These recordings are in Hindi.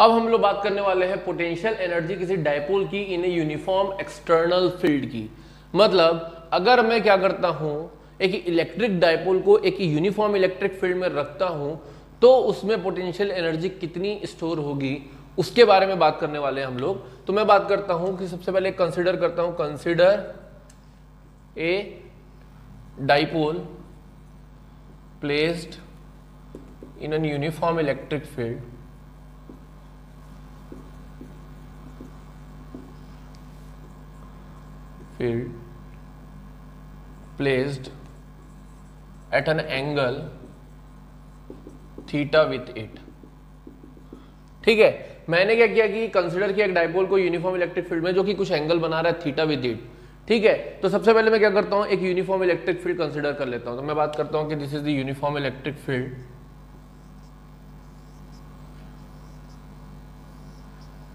अब हम लोग बात करने वाले हैं पोटेंशियल एनर्जी किसी डायपोल की in a uniform external field की। मतलब अगर मैं क्या करता हूँ, एक इलेक्ट्रिक डायपोल को एक यूनिफॉर्म इलेक्ट्रिक फ़ील्ड में रखता हूँ तो उसमें पोटेंशियल एनर्जी कितनी स्टोर होगी, उसके बारे में बात करने वाले हैं हम लोग। तो मैं बात करता हूँ कि सबसे पहले कंसिडर करता हूँ consider a dipole placed in an uniform electric field field placed at an angle theta with it. ठीक है? मैंने क्या किया कि कंसिडर किया एक डायपोल को यूनिफॉर्म इलेक्ट्रिक फ़ील्ड में, जो कि कुछ एंगल बना रहा है थीटा विद इट ठीक है? तो सबसे पहले मैं क्या करता हूँ? एक यूनिफॉर्म इलेक्ट्रिक फ़ील्ड कंसिडर कर लेता हूँ। तो मैं बात करता हूँ कि this is the uniform electric field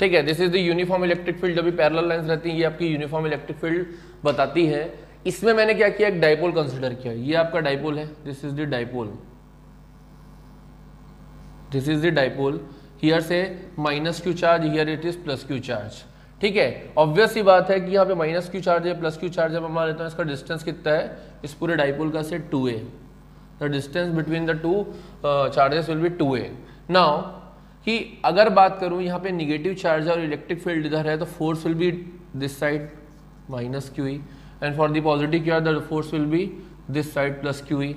ठीक है this is the uniform electric field जब भी पैरेलल लाइंस रहती है, ये आपकी यूनिफॉर्म इलेक्ट्रिक फ़ील्ड बताती है। इसमें मैंने क्या किया? एक डाइपोल कंसिडर किया। ये आपका डाइपोल है। This is the dipole this is the dipole here से minus Q charge here it is plus Q charge ठीक है? ऑब्वियस ही बात है कि यहाँ पे माइनस क्यू चार्ज है प्लस क्यू चार्ज है। मैं मान लेता हूँ इसका डिस्टेंस कितना है? इस पूरे डाइपोल का से two a the distance between the two charges will be two a now कि अगर बात करूँ, यहाँ पे निगेटिव चार्ज और इलेक्ट्रिक फ़ील्ड इधर है तो force will be this side minus Q E and for the positive charge the force will be this side plus Q E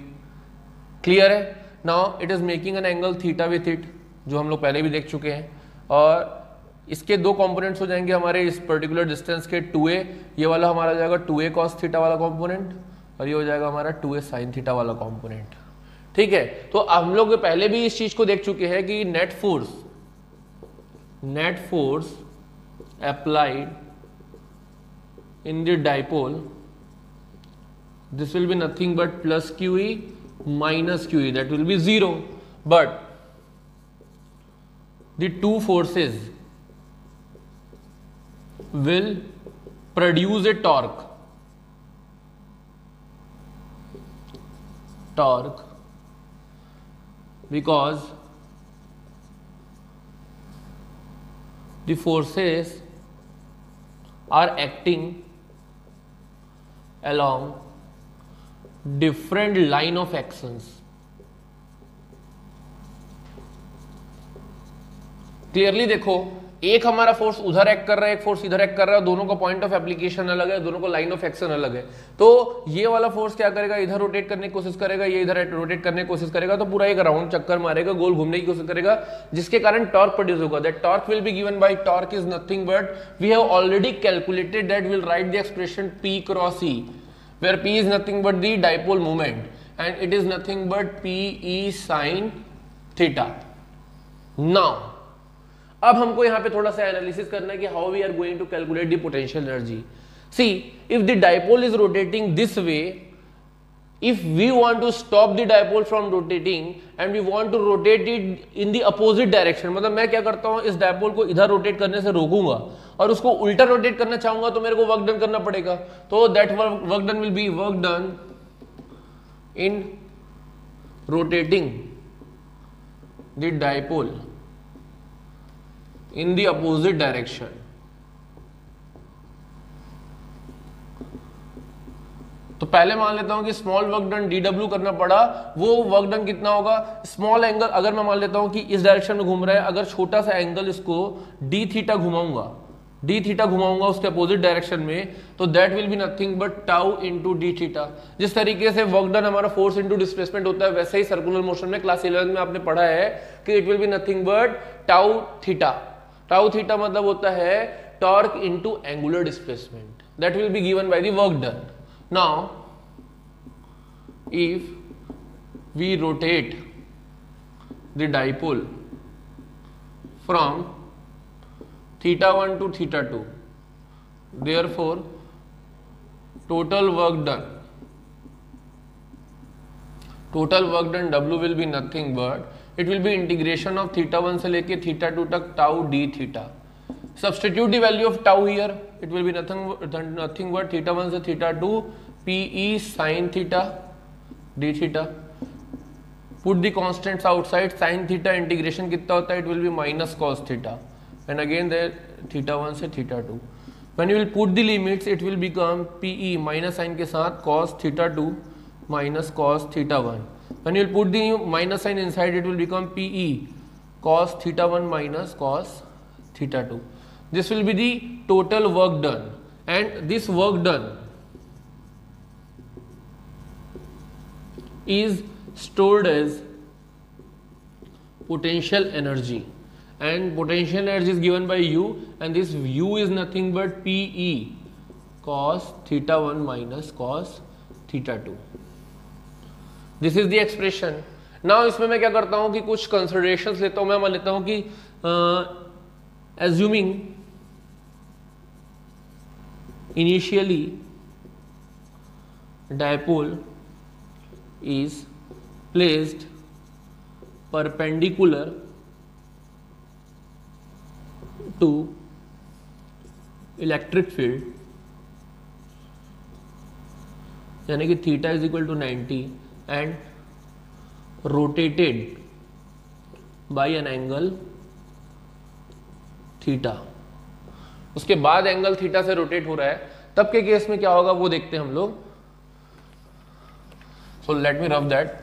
clear है? Now it is making an angle theta with it जो हम लोग पहले भी देख चुके हैं। और इसके दो कंपोनेंट्स हो जाएँगे हमारे इस पर्टिकुलर डिस्टेंस के टू ए ये वाला हमारा जाएगा टू ए कॉस थीटा वाला कॉम्पोनेंट और ये हो जाएगा हमारा टू ए साइन थीटा वाला कॉम्पोनेंट ठीक है? तो हम लोग पहले भी इस चीज़ को देख चुके हैं कि net force net force applied in the dipole this will be nothing but plus Q E minus Q E that will be zero but the two forces will produce a torque torque because the forces are acting along different line of actions clearly देखो एक हमारा फोर्स उधर एक्ट कर रहा है, एक फोर्स इधर एक्ट कर रहा है दोनों का पॉइंट ऑफ़ एप्लीकेशन अलग है, दोनों को लाइन ऑफ़ एक्शन अलग है। तो ये वाला फोर्स क्या करेगा? इधर रोटेट करने की कोशिश करेगा, ये इधर रोटेट करने की कोशिश करेगा तो पूरा एक राउंड चक्कर मारेगा, गोल घूमने की कोशिश करेगा, जिसके कारण टॉर्क प्रोड्यूस होगा। That torque will be given by torque is nothing but we have already calculated that will write the expression P cross E where P is nothing but the dipole moment and it is nothing but P E sine theta now अब हमको यहाँ पे थोड़ा सा एनालिसिस करना है कि how we are going to calculate the potential energy see if the dipole is rotating this way if we want to stop the dipole from rotating and we want to rotate it in the opposite direction मतलब मैं क्या करता हूँ, इस डायपोल को इधर रोटेट करने से रोकूँगा और उसको उल्टा रोटेट करना चाहूँगा तो मेरे को वर्क डन करना पड़ेगा। तो that work done will be work done in rotating the dipole in the opposite direction. तो पहले मान लेता हूँ कि small work done D W करना पड़ा, वो वर्क डन कितना होगा? स्मॉल एंगल अगर मैं मान लेता हूँ कि इस डायरेक्शन में घूम रहा है, अगर छोटा सा एंगल इसको डी थीटा घुमाऊँगा डी थीटा घुमाऊँगा उसके अपोजिट डायरेक्शन में तो that will be nothing but tau into D theta जिस तरीके से वर्क डन हमारा फोर्स इंटू डिस्प्लेसमेंट होता है, वैसे ही सर्कुलर मोशन में क्लास इलेवन में आपने पढ़ा है कि it will be nothing but tau theta tau theta मतलब होता है torque into angular displacement that will be given by the work done now if we rotate the dipole from theta one to theta two therefore total work done total work done W will be nothing but it will be integration of theta one से लेके थीटा टू तक tau D theta substitute the value of tau here it will be nothing nothing but theta one से theta two P E sine theta D theta put the constants outside sine theta integration कितना होता है? It will be minus cos theta and again there theta one से theta two when you will put the limits it will become P E minus sine के साथ cos theta two minus cos theta one when you will put the minus sign inside it will become pe cos theta 1 minus cos theta 2 this will be the total work done. And this work done is stored as potential energy. And potential energy is given by u and this u is nothing but pe cos theta 1 minus cos theta 2 this is the expression now, इसमें मैं क्या करता हूँ कि कुछ कंसिडरेशन लेता हूँ, मैं मान लेता हूँ कि assuming initially dipole is placed perpendicular to electric field यानी कि theta is equal to 90 and rotated by an angle theta उसके बाद एंगल थीटा से रोटेट हो रहा है। तब के केस में क्या होगा, वो देखते हैं हम लोग। So let me rough that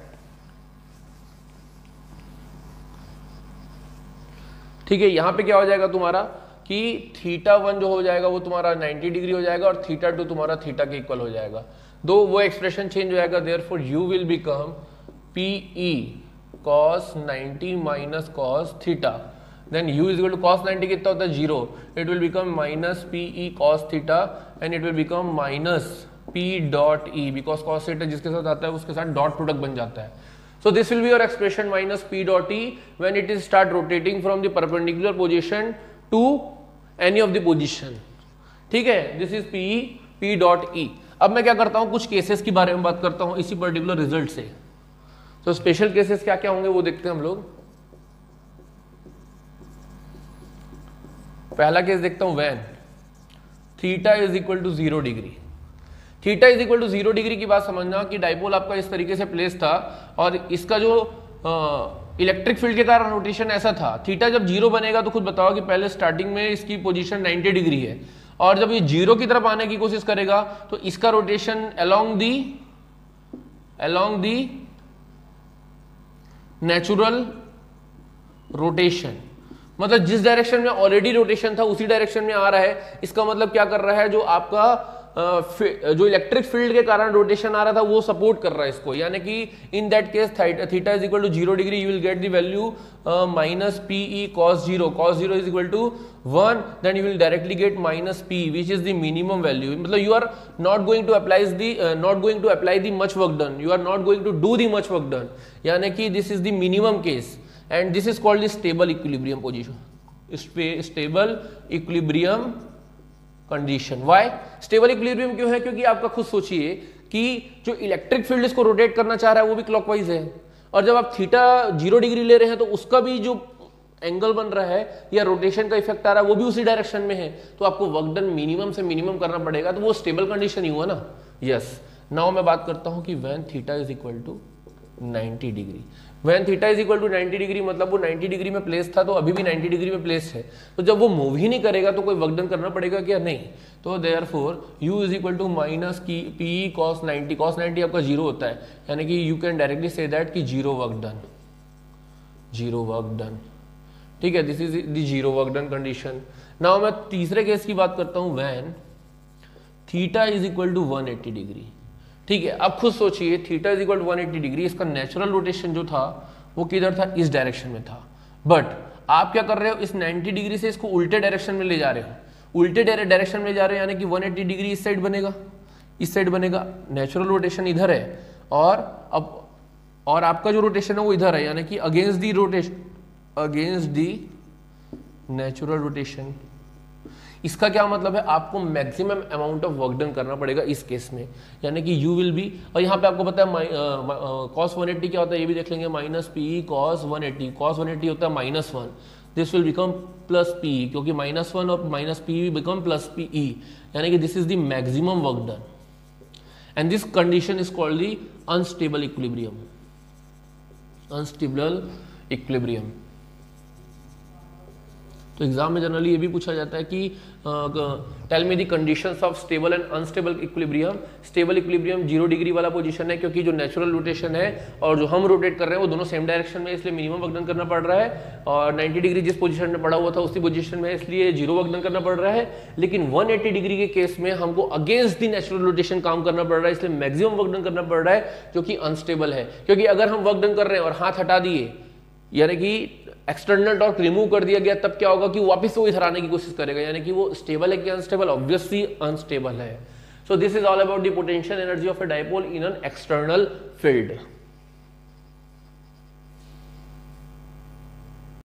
ठीक है, यहाँ पे क्या हो जाएगा तुम्हारा कि थीटा वन जो हो जाएगा, वो तुम्हारा 90 डिग्री हो जाएगा और थीटा टू तुम्हारा थीटा के इक्वल हो जाएगा। दो वो एक्सप्रेशन चेंज हो जाएगा therefore U will become P E cos ninety minus cos theta then u is equal to cos 90 कितना होता है? Zero it will become minus P E cos theta and it will become minus P dot E because cos theta जिसके साथ आता है, उसके साथ डॉट प्रोडक्ट बन जाता है. So this will be your expression minus p dot e when it is start rotating from the perpendicular position to any of the position. ठीक है? This is P P dot E अब मैं क्या करता हूँ? कुछ केसेस के बारे में बात करता हूँ इसी पर्टिकुलर रिज़ल्ट से। तो स्पेशल केसेस क्या क्या होंगे वो देखते हैं हम लोग। पहला केस देखता हूँ when theta is equal to zero degree theta is equal to zero degree की बात समझना कि डाइपोल आपका इस तरीके से प्लेस था और इसका जो इलेक्ट्रिक फ़ील्ड के कारण रोटेशन ऐसा था। थीटा जब ज़ीरो बनेगा तो खुद बताओ कि पहले स्टार्टिंग में इसकी पोजीशन 90 डिग्री है। और जब ये ज़ीरो की तरफ़ आने की कोशिश करेगा तो इसका rotation along the along the natural rotation मतलब जिस डायरेक्शन में ऑलरेडी रोटेशन था, उसी डायरेक्शन में आ रहा है। इसका मतलब क्या कर रहा है? जो आपका जो इलेक्ट्रिक फ़ील्ड के कारण रोटेशन आ रहा था, वो सपोर्ट कर रहा है इसको। यानी कि in that case theta is equal to zero degree you will get the value minus P E cos zero cos zero is equal to one then you will directly get minus P which is the minimum value मतलब you are not going to apply the not going to apply the much work done you are not going to do the much work done यानी कि this is the minimum case and this is called the stable equilibrium position stable equilibrium condition why stable equilibrium क्यों है? क्योंकि आपका खुद सोचिए कि जो इलेक्ट्रिक फ़ील्ड इसको रोटेट करना चाह रहा है, वो भी क्लॉकवाइज है। और जब आप थीटा ज़ीरो डिग्री ले रहे हैं तो उसका भी जो एंगल बन रहा है या रोटेशन का इफ़ेक्ट आ रहा है, वो भी उसी डायरेक्शन में है। तो आपको वर्क डन मिनिमम से मिनिमम करना पड़ेगा तो वो स्टेबल कंडीशन ही हुआ ना। यस नाउ मैं बात करता हूँ कि when theta is equal to 90 degree when theta is equal to 90 degree मतलब वो 90 डिग्री में प्लेस था तो अभी भी 90 डिग्री में प्लेस है। तो जब वो मूव ही नहीं करेगा तो कोई वर्कडन करना पड़ेगा क्या? नहीं। तो therefore U is equal to minus की P cos ninety cos ninety आपका ज़ीरो होता है। यानी कि you can directly say that कि zero work done zero work done ठीक है this is the zero work done condition now मैं तीसरे केस की बात करता हूँ when theta is equal to one degree ठीक है, अब खुद सोचिए theta is equal to one degree इसका नेचुरल रोटेशन जो था, वो किधर था? इस डायरेक्शन में था। बट आप क्या कर रहे हो? इस 90 डिग्री से इसको उल्टे डायरेक्शन में ले जा रहे हो। उल्टे डायरेक्शन में जा रहे हो, यानी कि 180 डिग्री इस साइड बनेगा। इस साइड बनेगा। नेचुरल रोटेशन इधर है। और अब, और आपका जो रोटेशन है, वो इधर है। यानी कि against the rotation against the natural rotation इसका क्या मतलब है? आपको maximum amount of work done करना पड़ेगा इस केस में। यानी कि यू विल बी और यहाँ पे आपको पता है कॉस वन एट्टी क्या होता है? ये भी देख लेंगे minus P cos one eighty cos one eighty होता है minus one this will become plus P क्योंकि माइनस वन और minus P become plus P E यानी कि this is the maximum work done and this condition is called the unstable equilibrium unstable equilibrium तो एग्ज़ाम में जनरली ये भी पूछा जाता है कि tell me the conditions of stable and unstable equilibrium stable equilibrium zero degree वाला पोजीशन है क्योंकि जो नेचुरल रोटेशन है और जो हम रोटेट कर रहे हैं वो दोनों सेम डायरेक्शन में इसलिए मिनिमम वगदन करना पड़ रहा है और 90 डिग्री जिस पोजीशन में पड़ा हुआ था उसी पोजीशन में इसलिए ज़ीरो वगदन करना पड़ रहा है। लेकिन 180 डिग्री के केस में हमको अगेंस्ट दी नेचुरल रोटेशन काम करना पड़ रहा है, इसलिए मैक्सिमम वर्कडन करना पड़ रहा है जो कि अनस्टेबल है। क्योंकि अगर हम वर्कडन कर रहे हैं और हाथ हटा दिए, यानी कि एक्सटर्नल टॉर्क रिमूव कर दिया गया, तब क्या होगा कि वापस वो आने की कोशिश करेगा, यानी कि वो स्टेबल है कि अनस्टेबल ऑब्वियसली अनस्टेबल है। So this is all about the potential energy of a dipole in an external field